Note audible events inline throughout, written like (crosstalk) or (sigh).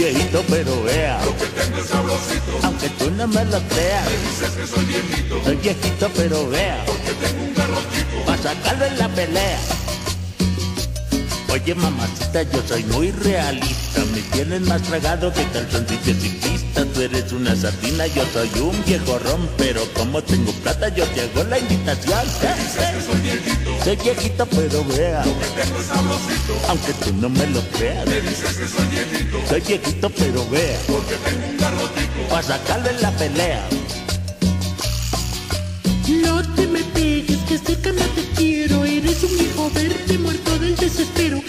viejito, pero vea. Lo que tengo es sabrosito. Aunque tú no me lo creas. Me dices que soy viejito. Soy viejito, pero vea. Porque tengo un garrotico. Pa' sacarlo en la pelea. Oye, mamacita, yo soy muy realista. Me tienes más tragado que calzoncillo ciclista. Tú eres una sardina, yo soy un viejo ron. Pero como tengo plata, yo te hago la invitación. Me dices que soy viejito. Soy viejito, pero vea. Lo que tengo es sabrosito. Aunque tú no me lo creas. Me dices que soy viejito. Soy viejito, pero vea. Porque tengo un garrotico. Pa' sacarlo en la pelea. No te me pegues, que cerca no te quiero. Eres un hijo verde muerto del desespero.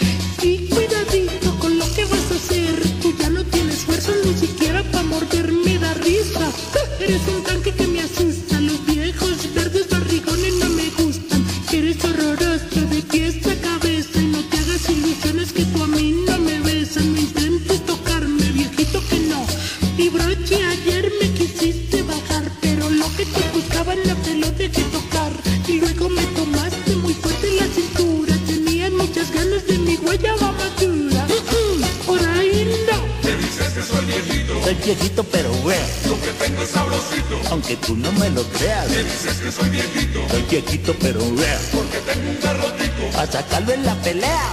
Eres un tanque que me asusta. Los viejos verdes barrigones no me gustan. Eres horroroso de pies a cabeza. Y no te hagas ilusiones que tú a viejito. Soy viejito, pero vea. Lo que tengo es sabrosito. Aunque tú no me lo creas. Me dices que soy viejito. Soy viejito, pero vea. Porque tengo un garrotico. A sacarlo en la pelea.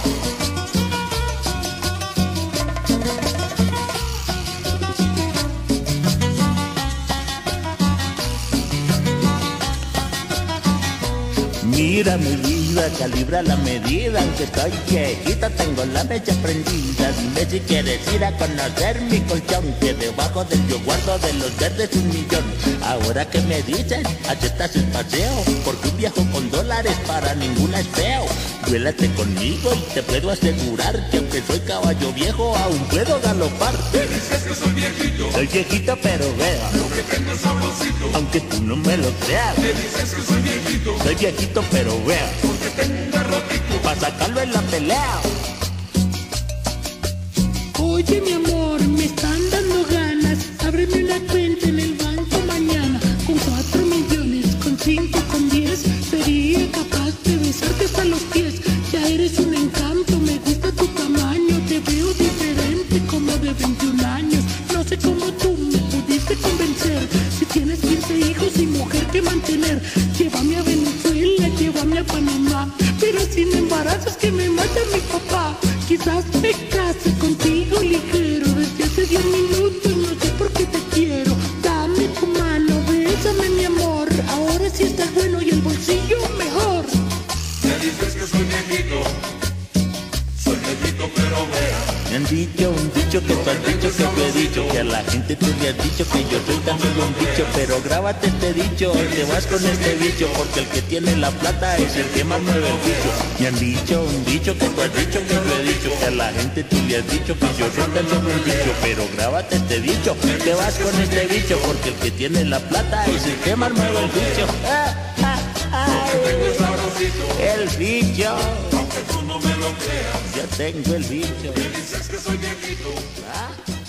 Mira mi vida, calibra la medida, aunque estoy viejita, tengo la mecha prendida. Dime si quieres ir a conocer mi colchón, que debajo del yo guardo de los verdes un millón. Ahora que me dicen, aceptas el paseo, porque un viejo con dólares para ninguna es feo. Duélate conmigo y te puedo asegurar que aunque soy caballo viejo, aún puedo galopar. Me dices que soy viejito. Soy viejito pero vea, Lo que tengo es aunque tú no me lo creas. Me dices que soy viejito. Soy viejito pero vea, Porque tengo un garrotico. para sacarlo en la pelea. Oye, mi amor, me están dando ganas. Ábreme una cuenta en el banco mañana. Con cuatro millones, con cinco, con diez. Sería capaz de besarte hasta los pies. De 21 años. No sé cómo tú me pudiste convencer. Si tienes 15 hijos y mujer que mantener, llévame a Venezuela, llévame a Panamá. Pero sin embarazos que me mata mi papá. Quizás me case contigo que tú has dicho que te he dicho Que a la gente tú le has dicho que yo soy solo un bicho Pero grábate este dicho, te vas con este bicho Porque el que tiene la plata es el que más mueve el bicho Me han dicho un dicho que tú has dicho que yo he dicho Que a la gente tú le has dicho que yo soy solo un bicho Pero grábate este dicho, te vas con este bicho Porque el que tiene la plata es el que más mueve el bicho (laughs) el bicho. Tengo el bicho Me dices que soy viejito. Ah.